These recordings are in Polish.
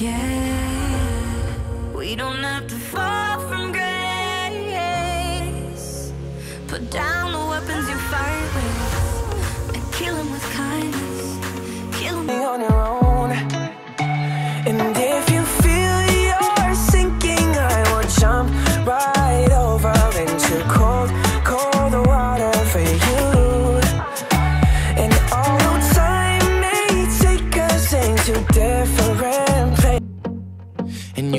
Yeah, we don't have to fall from grace. Put down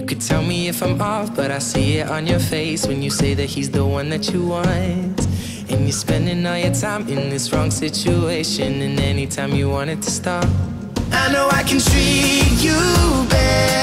you could tell me if I'm off, but I see it on your face when you say that he's the one that you want. And you're spending all your time in this wrong situation, and anytime you want it to stop. I know I can treat you better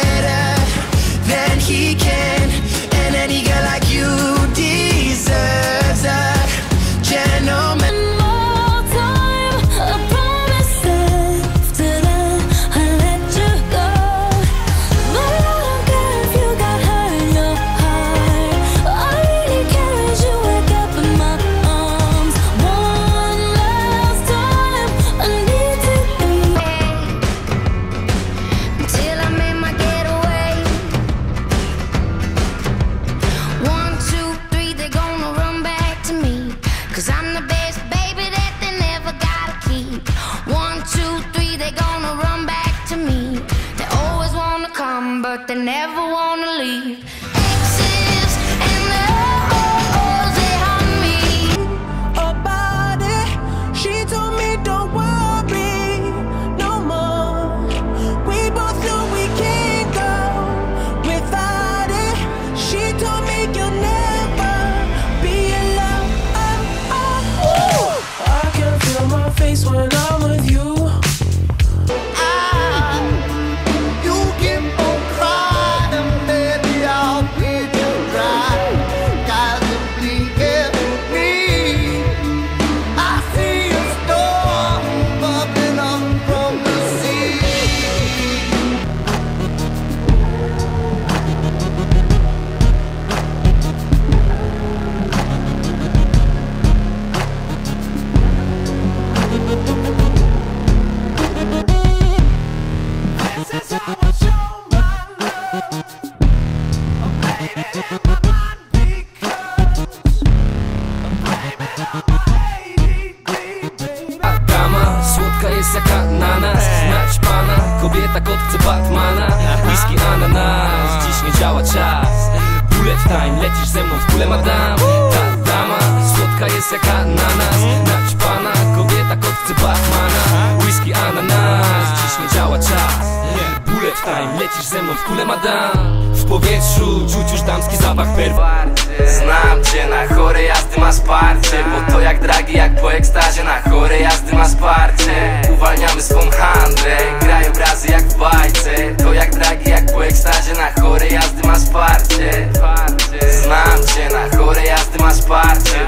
ananas. Naćpana, kobieta kot chce Batmana. Whisky ananas, dziś nie działa czas. Bullet time, lecisz ze mną w kule madam. Ta dama słodka jest jak ananas. Naćpana, kobieta kot chce Batmana. Whisky ananas, dziś nie działa czas. Bullet time, lecisz ze mną w kule madam. W powietrzu czuć już damski zapach perwarty Znam cię, na chore jazdy ma wsparcie Bo to jak dragi, jak po ekstazie Na chore mamy z Handre Grają brazy jak w bajce. To jak dragi, jak po ekstazie Na chore jazdy masz parcie Znam cię, na chore jazdy masz parcie